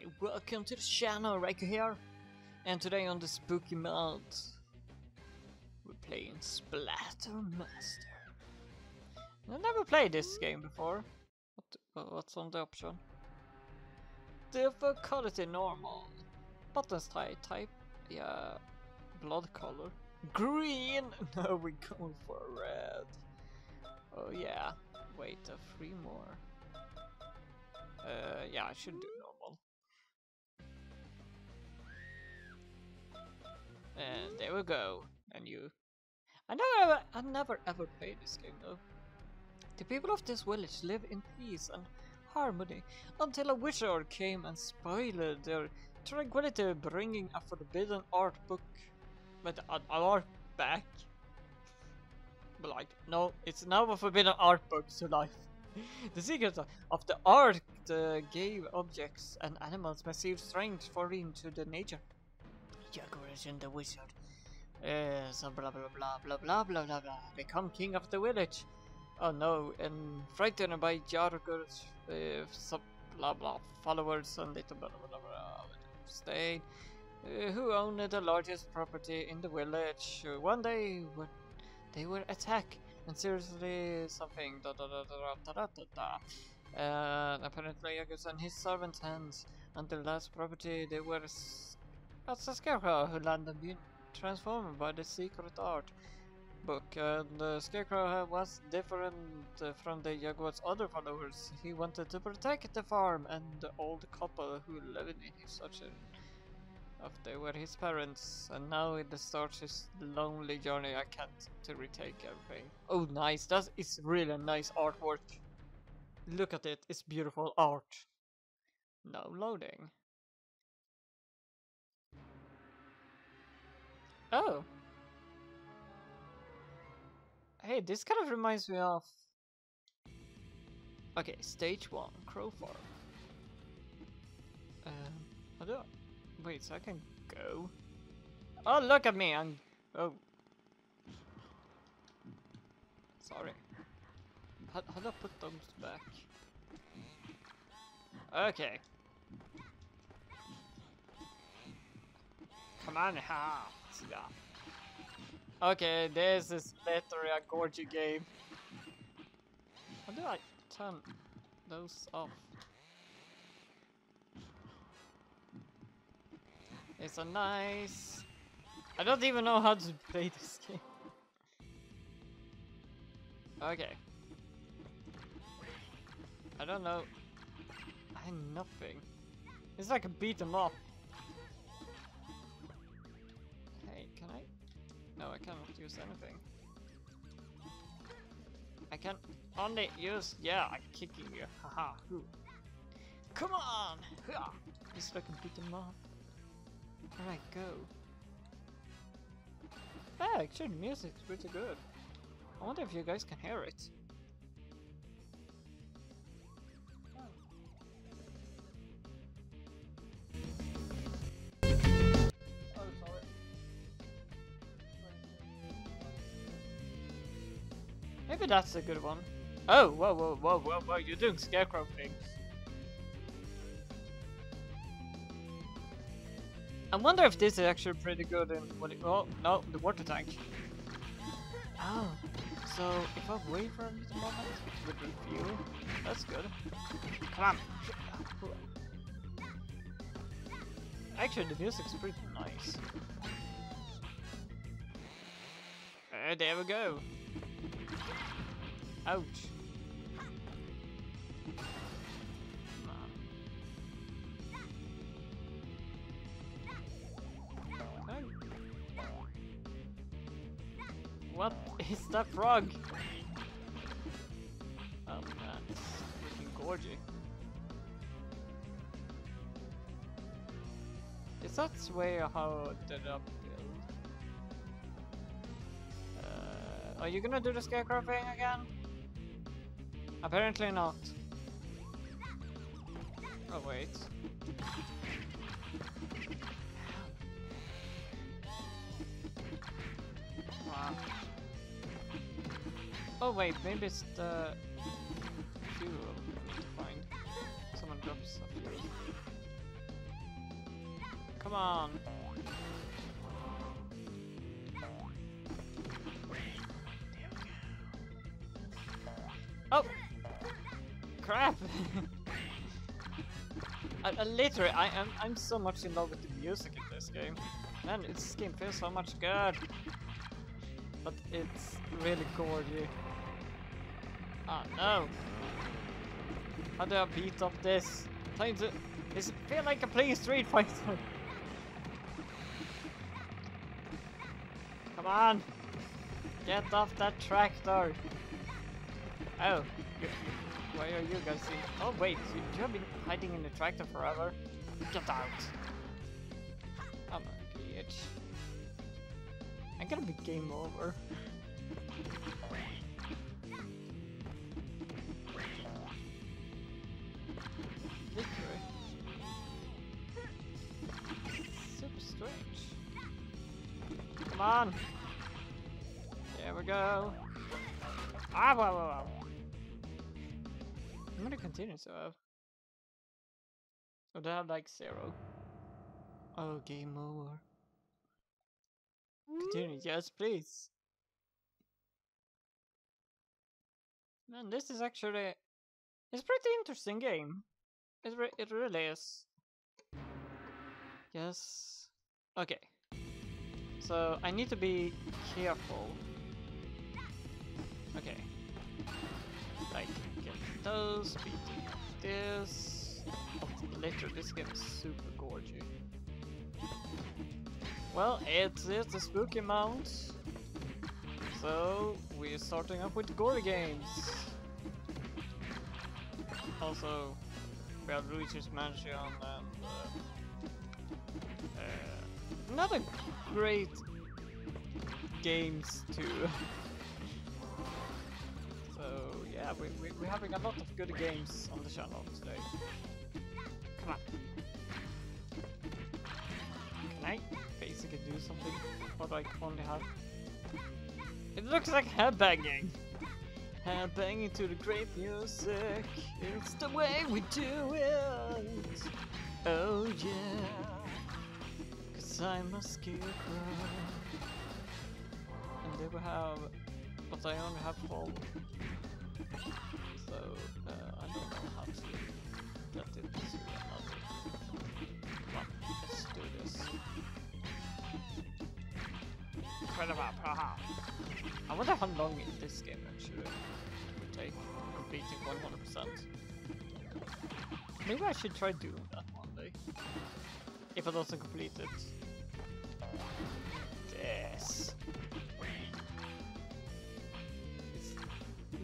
Hi, welcome to the channel, Raiko here. And today on the spooky mode, we're playing Splatter Master. I've never played this game before. What, what's on the option? Difficulty normal. Buttons type, type, yeah, blood color. Green! No, we're going for red. Oh yeah, wait, uh, three more. Uh, yeah, I should do And there we go. And you. I never, ever, I never ever played this game though. The people of this village live in peace and harmony until a wizard came and spoiled their tranquility, bringing a forbidden art book, but an art back. But like, no, it's now a forbidden art book to life. the secret of the art gave objects and animals massive strength foreign to the nature. Jaguars and the wizard. Uh, so blah blah blah blah blah blah blah blah. Become king of the village. Oh no, and frightened by Jaguars, uh, sub blah blah followers and little blah blah blah blah. Stayed. Uh, who owned the largest property in the village? Uh, one day, they were attacked and seriously something da da da da da da da da. And apparently Yagus and his servants' hands until last property they were that's a scarecrow who landed being transformed by the secret art book and the scarecrow was different uh, from the Jaguar's other followers. He wanted to protect the farm and the old couple who lived in his such of they were his parents, and now it starts his lonely journey. I can't to retake everything. Oh, nice! That is really nice artwork. Look at it; it's beautiful art. No loading. Oh. Hey, this kind of reminds me of. Okay, stage one, Crow Farm. Um, how do I? Wait, so I can go? Oh, look at me! I'm... Oh. Sorry. How, how do I put those back? Okay. Come on, ha! Okay, this is literally a gorgeous game. How do I turn those off? It's a nice... I don't even know how to play this game. okay. I don't know. I nothing. It's like a beat 'em up. No, I cannot use anything. I can only use. Yeah, I'm kicking you. Haha. Come on! It's like beat beat 'em up. Alright, go. Yeah, actually the music's pretty good. I wonder if you guys can hear it. Maybe that's a good one. Oh, whoa, whoa, whoa, whoa, whoa, you're doing scarecrow things. I wonder if this is actually pretty good in what it, oh no, the water tank. Oh, so if I wait for a little moment with refuel, that's good. Come on. Actually, the music's pretty nice. Uh, there we go. Ouch. What is that frog? Oh man, it's freaking gorgeous. Is that way how did up build? Uh, are you gonna do the scarecrow thing again? Apparently not. Oh wait. Wow. Oh wait, maybe it's the fuel. Find. Someone drops a fuel. Come on. I, I am I'm so much in love with the music in this game. Man, this game feels so much good. But it's really gorgeous. Oh ah, no! How do I beat up this? Trying to... It feel like a playing Street Fighter? Come on! Get off that tractor! Oh, why are you guys in? Oh wait, you, you have been hiding in the tractor forever? Get out! I'm a bitch. I'm gonna be game over. Victory. Super strange. Come on! There we go. Ah. I'm gonna continue to Or they have like zero. Oh, game over. Continue, yes, please. Man, this is actually it's a pretty interesting game. It re it really is. Yes. Okay. So I need to be careful. Okay. Like get those, beating this. Literally, this game is super gorgeous. Well, it's it's a spooky mount. So we're starting up with gory games. Also, we have Luigi's Mansion and uh, uh, another great games too. so yeah, we, we, we're having a lot of good games on the channel today. Can I basically do something? What do I only have? It looks like headbanging! Headbanging to the great music, it's the way we do it! Oh yeah! Cause I'm a scarecrow. And they will have, but I only have four. So, uh, I don't know how to get it I wonder how long this game actually would take completing 100%. Maybe I should try doing that one day. If I doesn't complete it. Yes. It's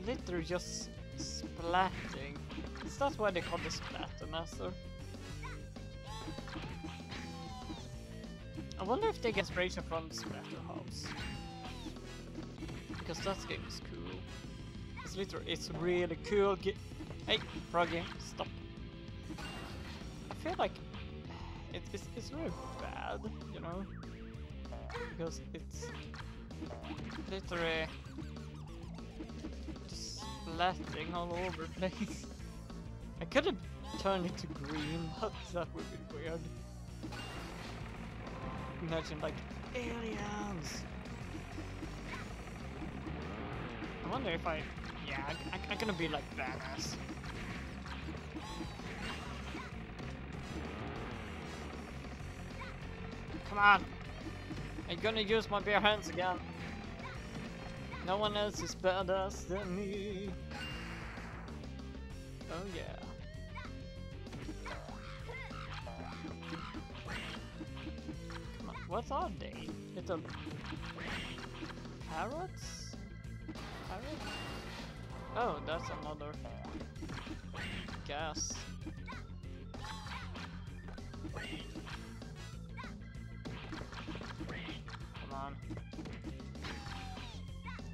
literally just splatting. Is that why they call it Splatter wonder if they get inspiration from Splatterhouse. Because that game is cool. It's literally, it's really cool. Hey, Froggy, stop. I feel like it, it's, it's really bad, you know? Because it's literally just splatting all over the place. I could have turned it to green, but that would be weird. Imagine like aliens. I wonder if I, yeah, I, I, I'm gonna be like badass. Come on! I'm gonna use my bare hands again. No one else is badass than me. Oh yeah. What are they? Little parrots? Parrots? Oh, that's another gas. Come on.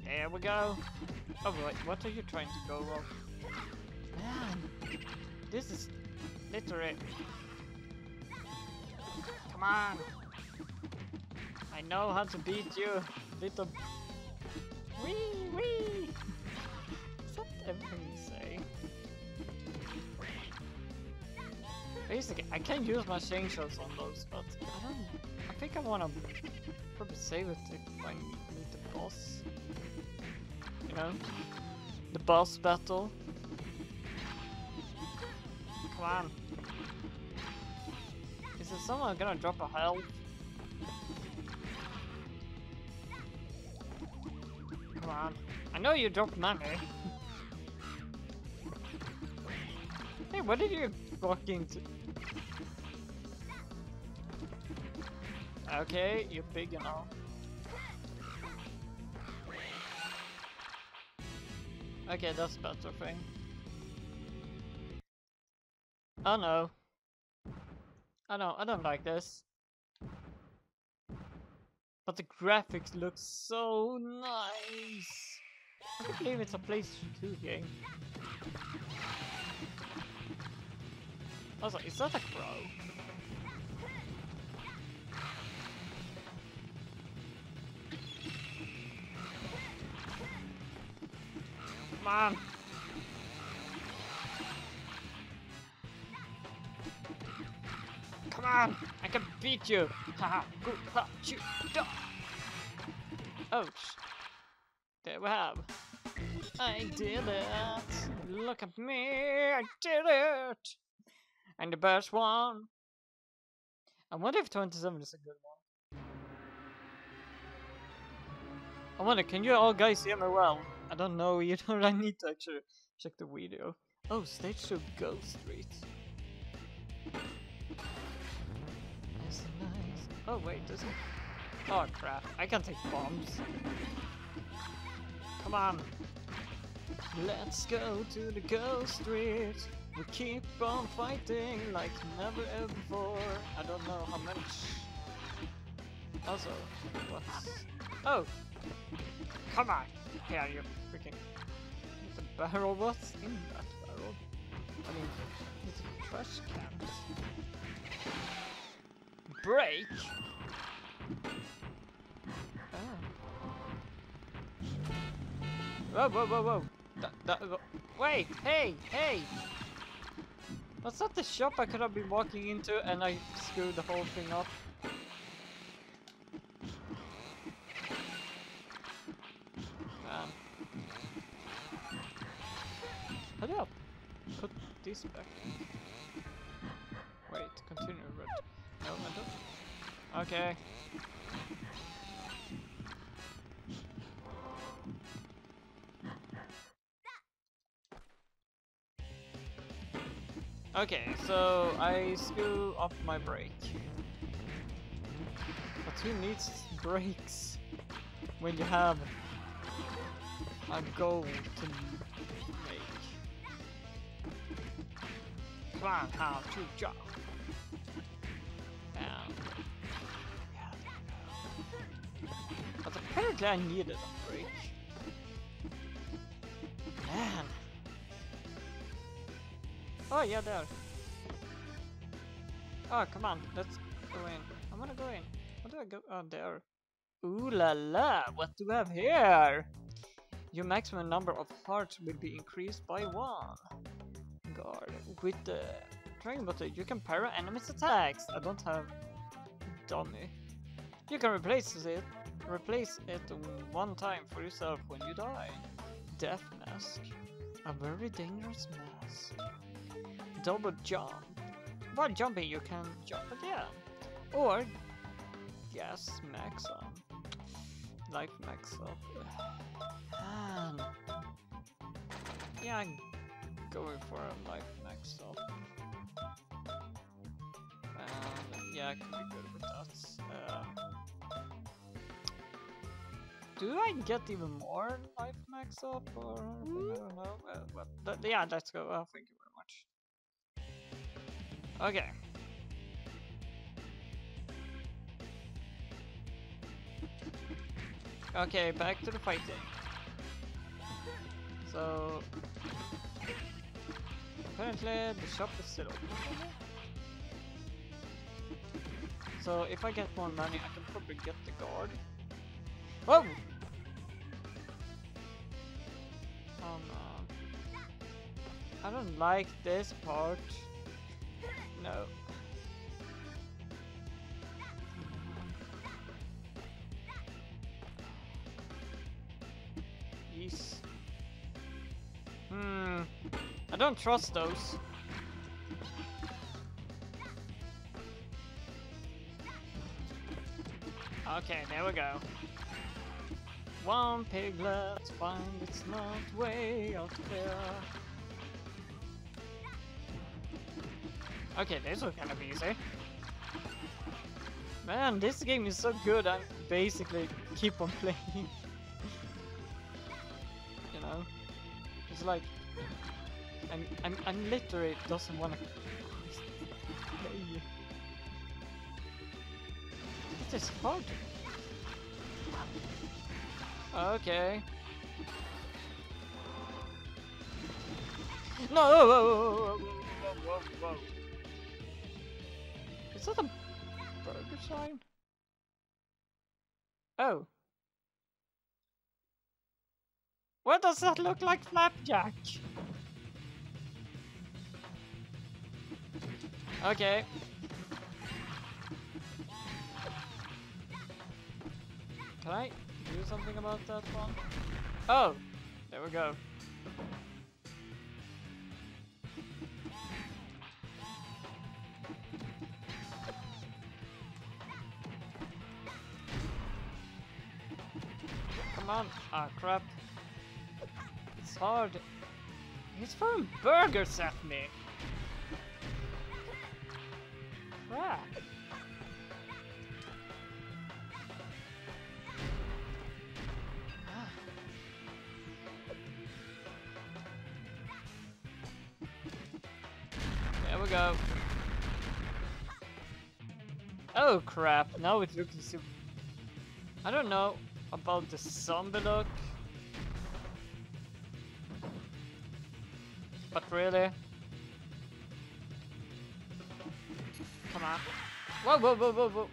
There we go. Oh wait, what are you trying to go off? Man, this is literally. Come on. I know how to beat you, little. Wee wee. Is that everything you say? Basically, I can't use my chain shots on those, but I don't. I think I wanna probably save it if I meet the boss. You know, the boss battle. Come on. Is there someone gonna drop a health? On. I know you don't matter. hey, what did you walk into? Okay, you're big and all. Okay, that's a better thing. Oh no. I don't I don't like this. But the graphics look so nice. I believe it's a PlayStation 2 game. I was like, is that a crow? Come on! Come on! I can beat you! Haha! Good! Ha! Shoot! Duh. Oh! There we have. I did it! Look at me! I did it! And the best one! I wonder if 27 is a good one. I wonder, can you all guys hear me well? I don't know, you know, I need to actually check the video. Oh, stage 2 Ghost Street. That's nice. Oh wait, does it? Oh crap, I can take bombs. Come on. Let's go to the Ghost Street. We keep on fighting like never ever before. I don't know how much. Also, what's... Oh! Come on! Here, you freaking... It's a barrel. What's in that barrel? I mean, it's a trash can. Break? Oh. Whoa, whoa, whoa, whoa! Wait! Hey! Hey! Was that the shop I could have been walking into and I screwed the whole thing up? Man. How do I put this back? Wait, continue red. Okay. Okay, so I screw up my brake. But who needs brakes when you have a goal to make? Plan how to jump. But apparently I needed a brake. Man. Oh, yeah, there. Oh, come on, let's go in. I wanna go in. How do I go? Oh, there. Ooh la la, what do we have here? Your maximum number of hearts will be increased by one. God, with the Dragon Bottle, you can parry enemies' attacks. I don't have dummy. You can replace it, replace it one time for yourself when you die. Death Mask, a very dangerous mask double jump. While jumping, you can jump again. Or, yes, max up. Life max up. Man. Yeah, I'm going for a life max up. And yeah, I can be good with that. Uh, do I get even more life max up or? I don't know. Uh, but yeah, let's go. Oh, thank you very much. Okay. Okay, back to the fighting. So... Apparently the shop is still open. So if I get more money, I can probably get the guard. Whoa! I don't like this part. No. Yes. Hmm. I don't trust those. Okay, there we go. One piglet find its not way out there. Okay, this was kind of easy. Man, this game is so good, I basically keep on playing. you know? It's like... I'm, I'm, I'm literally doesn't want to play. It is hard. Okay. No! Whoa, whoa, whoa, Is that a burger sign? Oh. Why does that look like flapjack? Okay. Can I do something about that one? Oh! There we go. Ah, crap. It's hard. He's throwing burgers at me! Crap. There we go. Oh crap, now it looks. I don't know about the zombie look. But really? Come on. Whoa, whoa, whoa, whoa, whoa.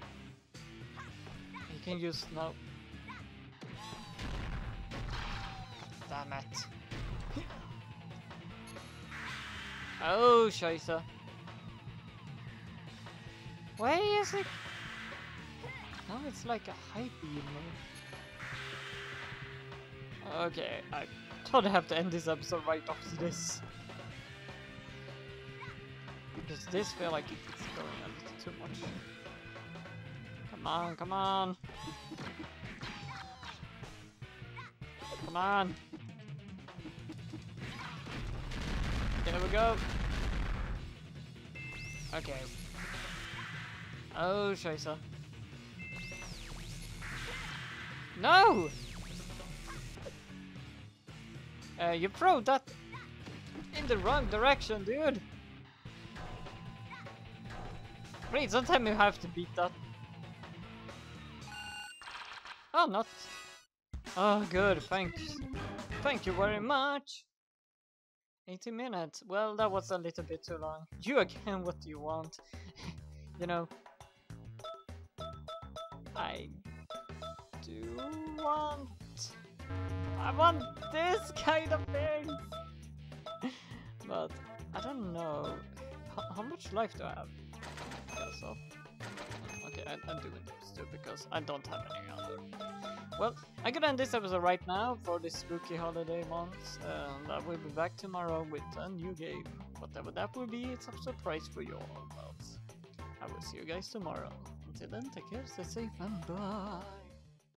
You can use no. Damn it. oh, Scheiße. Why is it? Now it's like a high beam. Okay, I don't have to end this episode right after this. Because this feel like it's going a little too much. Come on, come on. Come on. There we go. Okay. Oh, Scheiße. No! Uh, you throw that in the wrong direction, dude! Please don't tell me you have to beat that. Oh, not. Oh, good, thanks. Thank you very much! 80 minutes. Well, that was a little bit too long. You again, what do you want? you know, I do want... I want this kind of thing! but, I don't know. H how much life do I have? Yeah, So, okay, I, I'm doing those too because I don't have any other. Well, I could end this episode right now for this spooky holiday month, and I will be back tomorrow with a new game. Whatever that will be, it's a surprise for you all. But I will see you guys tomorrow. Until then, take care, stay safe, and bye.